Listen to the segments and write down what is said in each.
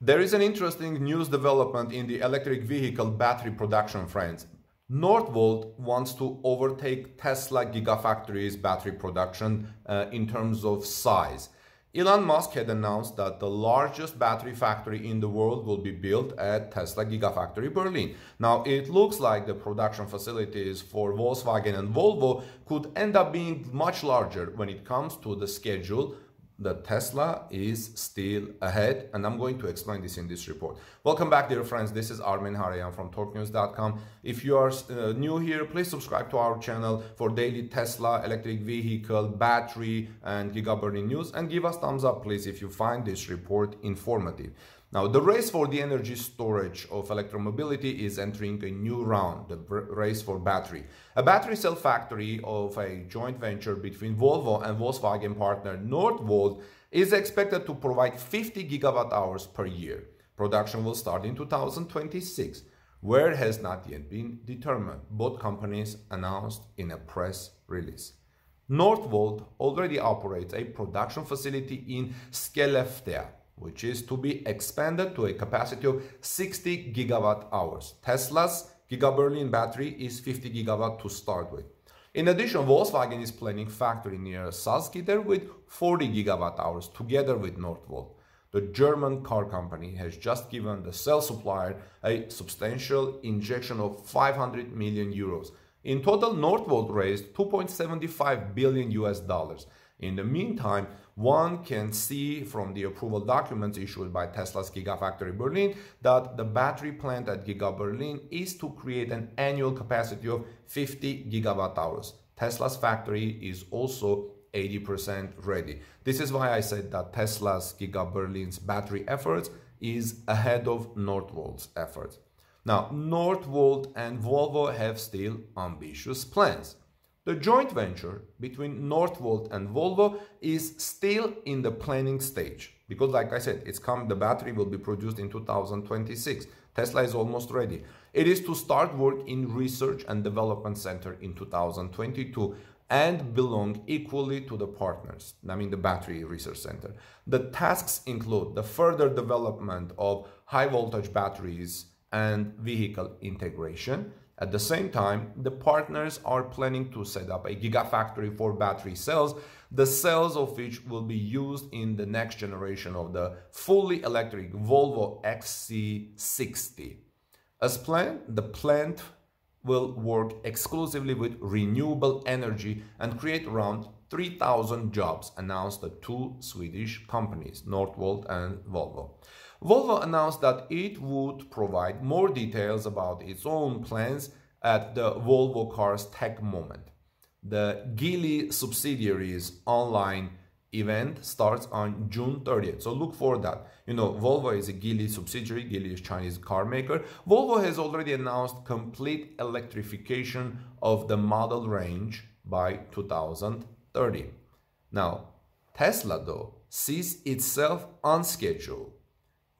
There is an interesting news development in the electric vehicle battery production friends. Northvolt wants to overtake Tesla Gigafactory's battery production uh, in terms of size. Elon Musk had announced that the largest battery factory in the world will be built at Tesla Gigafactory Berlin. Now, it looks like the production facilities for Volkswagen and Volvo could end up being much larger when it comes to the schedule the Tesla is still ahead and I'm going to explain this in this report. Welcome back dear friends, this is Armen Hareyan from torquenews.com. If you are uh, new here, please subscribe to our channel for daily Tesla, electric vehicle, battery and Giga Berlin news and give us thumbs up please if you find this report informative. Now, the race for the energy storage of electromobility is entering a new round, the race for battery. A battery cell factory of a joint venture between Volvo and Volkswagen partner Northvolt is expected to provide 50 gigawatt hours per year. Production will start in 2026. Where has not yet been determined, both companies announced in a press release. Northvolt already operates a production facility in Skellefteå, which is to be expanded to a capacity of 60 gigawatt hours. Tesla's Gigaberlin battery is 50 gigawatt to start with. In addition, Volkswagen is planning factory near Salzgitter with 40 gigawatt hours together with Northvolt. The German car company has just given the cell supplier a substantial injection of 500 million euros. In total, Northvolt raised 2.75 billion US dollars. In the meantime, one can see from the approval documents issued by Tesla's Gigafactory Berlin that the battery plant at Giga Berlin is to create an annual capacity of 50 gigawatt hours. Tesla's factory is also 80% ready. This is why I said that Tesla's Giga Berlin's battery efforts is ahead of Northvolt's efforts. Now, Northvolt and Volvo have still ambitious plans. The joint venture between Northvolt and Volvo is still in the planning stage because like I said, it's come the battery will be produced in 2026. Tesla is almost ready. It is to start work in research and development center in 2022 and belong equally to the partners, I mean the battery research center. The tasks include the further development of high voltage batteries and vehicle integration, at the same time, the partners are planning to set up a gigafactory for battery cells, the cells of which will be used in the next generation of the fully electric Volvo XC60. As planned, the plant will work exclusively with renewable energy and create around 3,000 jobs, announced the two Swedish companies, Northvolt and Volvo. Volvo announced that it would provide more details about its own plans at the Volvo Cars Tech Moment. The Geely subsidiary's online event starts on June 30th. So look for that. You know, Volvo is a Geely subsidiary. Geely is Chinese car maker. Volvo has already announced complete electrification of the model range by 2030. Now, Tesla though sees itself on schedule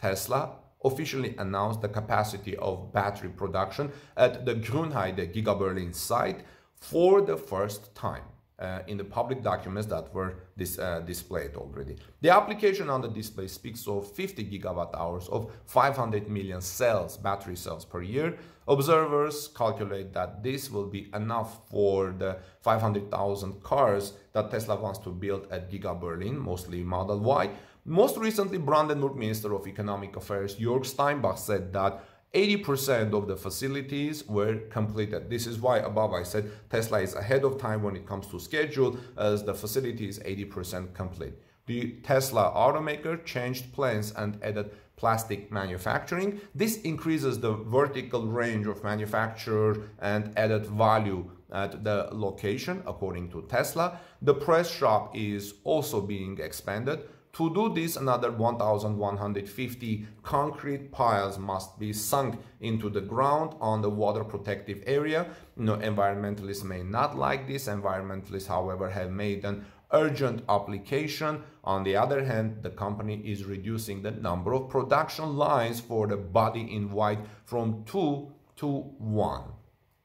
Tesla officially announced the capacity of battery production at the Grünheide Gigaberlin site for the first time. Uh, in the public documents that were dis, uh, displayed already. The application on the display speaks of 50 gigawatt hours of 500 million cells, battery cells per year. Observers calculate that this will be enough for the 500,000 cars that Tesla wants to build at Giga Berlin, mostly Model Y, most recently, Brandenburg Minister of Economic Affairs Jörg Steinbach said that 80% of the facilities were completed. This is why above I said Tesla is ahead of time when it comes to schedule as the facility is 80% complete. The Tesla automaker changed plans and added plastic manufacturing. This increases the vertical range of manufacture and added value at the location according to Tesla. The press shop is also being expanded to do this, another 1,150 concrete piles must be sunk into the ground on the water protective area. Know, environmentalists may not like this. Environmentalists, however, have made an urgent application. On the other hand, the company is reducing the number of production lines for the body in white from two to one.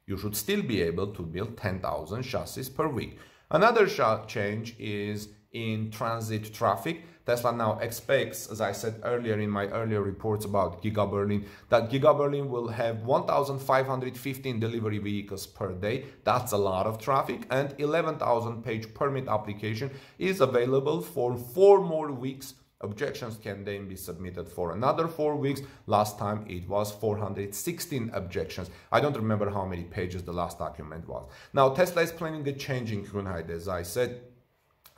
You should still be able to build 10,000 chassis per week. Another change is in transit traffic. Tesla now expects, as I said earlier in my earlier reports about Giga Berlin, that Giga Berlin will have 1,515 delivery vehicles per day. That's a lot of traffic and 11,000 page permit application is available for four more weeks Objections can then be submitted for another four weeks. Last time it was 416 objections. I don't remember how many pages the last document was. Now Tesla is planning a change in Grünheide, as I said.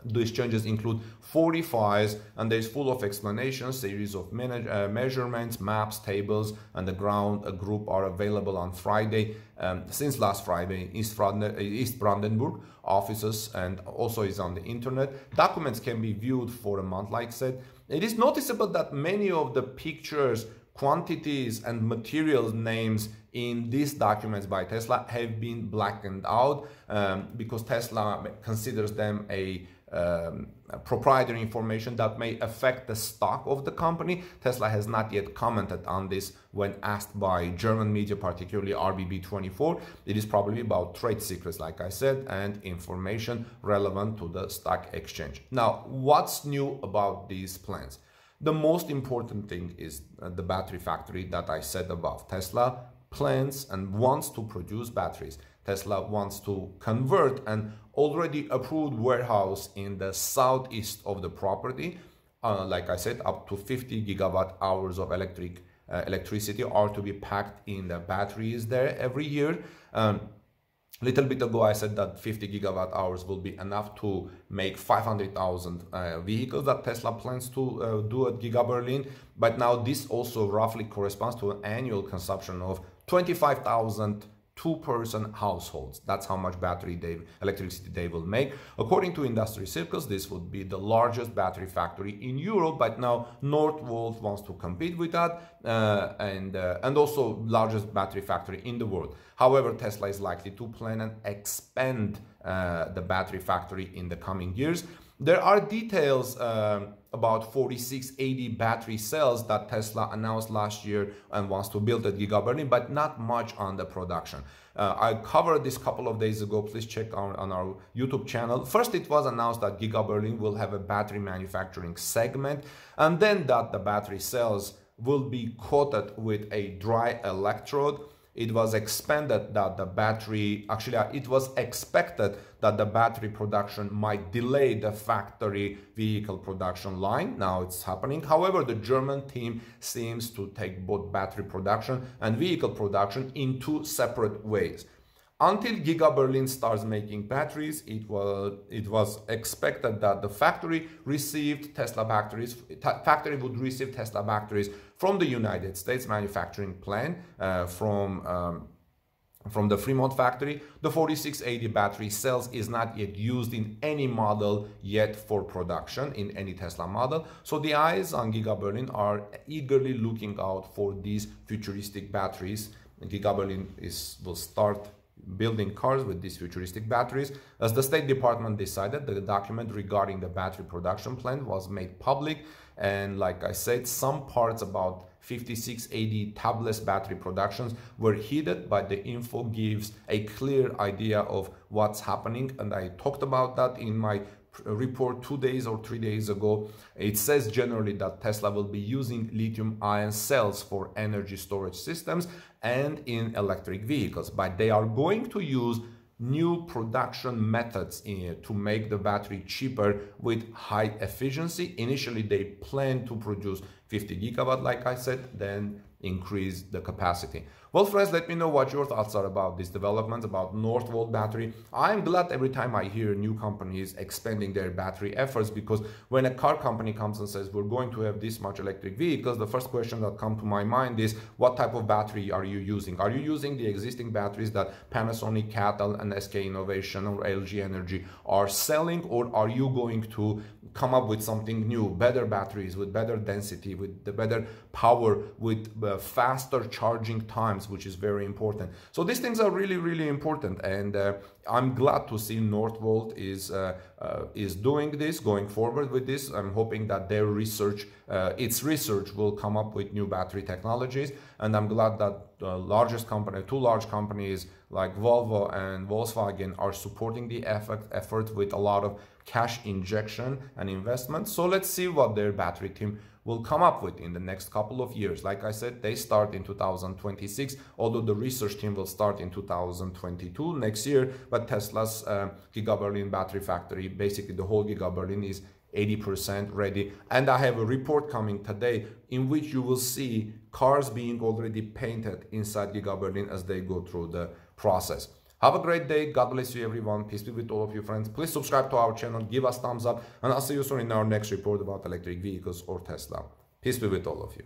These changes include 40 files and there's full of explanations, series of uh, measurements, maps, tables, and the ground a group are available on Friday. Um, since last Friday, East, East Brandenburg offices and also is on the internet. Documents can be viewed for a month, like said. It is noticeable that many of the pictures, quantities, and material names in these documents by Tesla have been blackened out um, because Tesla considers them a um, proprietary information that may affect the stock of the company. Tesla has not yet commented on this when asked by German media, particularly RBB24. It is probably about trade secrets, like I said, and information relevant to the stock exchange. Now, what's new about these plans? The most important thing is uh, the battery factory that I said above. Tesla plans and wants to produce batteries. Tesla wants to convert an already approved warehouse in the southeast of the property. Uh, like I said, up to 50 gigawatt hours of electric uh, electricity are to be packed in the batteries there every year. Um, little bit ago, I said that 50 gigawatt hours will be enough to make 500,000 uh, vehicles that Tesla plans to uh, do at Giga Berlin. But now this also roughly corresponds to an annual consumption of 25,000 two-person households. That's how much battery they, electricity they will make. According to industry circles, this would be the largest battery factory in Europe, but now Northvolt wants to compete with that uh, and, uh, and also largest battery factory in the world. However, Tesla is likely to plan and expand uh, the battery factory in the coming years. There are details uh, about 4680 battery cells that Tesla announced last year and wants to build at Giga but not much on the production. Uh, I covered this couple of days ago. Please check on, on our YouTube channel. First, it was announced that Giga Berlin will have a battery manufacturing segment, and then that the battery cells will be coated with a dry electrode it was expanded that the battery, actually uh, it was expected that the battery production might delay the factory vehicle production line. Now it's happening. However, the German team seems to take both battery production and vehicle production in two separate ways. Until Giga Berlin starts making batteries, it was, it was expected that the factory received Tesla batteries, factory would receive Tesla batteries from the United States manufacturing plant, uh, from um, from the Fremont factory. The 4680 battery cells is not yet used in any model yet for production in any Tesla model. So the eyes on Giga Berlin are eagerly looking out for these futuristic batteries. Giga Berlin is will start building cars with these futuristic batteries. As the State Department decided, the document regarding the battery production plan was made public. And like I said, some parts about 5680 tabless battery productions were hidden, but the info gives a clear idea of what's happening. And I talked about that in my report two days or three days ago. It says generally that Tesla will be using lithium ion cells for energy storage systems and in electric vehicles, but they are going to use new production methods to make the battery cheaper with high efficiency. Initially, they plan to produce 50 gigawatt, like I said, then increase the capacity. Well, friends, let me know what your thoughts are about this development, about Northvolt battery. I'm glad every time I hear new companies expanding their battery efforts because when a car company comes and says, we're going to have this much electric vehicles, the first question that comes to my mind is, what type of battery are you using? Are you using the existing batteries that Panasonic, CATL, and SK Innovation or LG Energy are selling, or are you going to come up with something new, better batteries with better density, with the better power, with uh, faster charging times, which is very important. So these things are really, really important. And uh, I'm glad to see Northvolt is, uh, uh, is doing this, going forward with this. I'm hoping that their research, uh, its research will come up with new battery technologies. And I'm glad that the largest company, two large companies like Volvo and Volkswagen are supporting the effort, effort with a lot of cash injection and investment. So let's see what their battery team will come up with in the next couple of years. Like I said, they start in 2026, although the research team will start in 2022 next year. But Tesla's uh, Giga Berlin battery factory, basically the whole Giga Berlin is 80% ready. And I have a report coming today in which you will see cars being already painted inside Giga Berlin as they go through the process. Have a great day. God bless you, everyone. Peace be with all of you friends. Please subscribe to our channel, give us thumbs up, and I'll see you soon in our next report about electric vehicles or Tesla. Peace be with all of you.